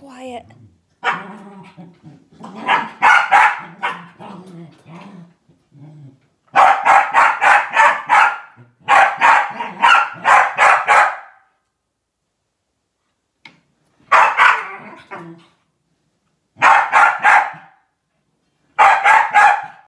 quiet.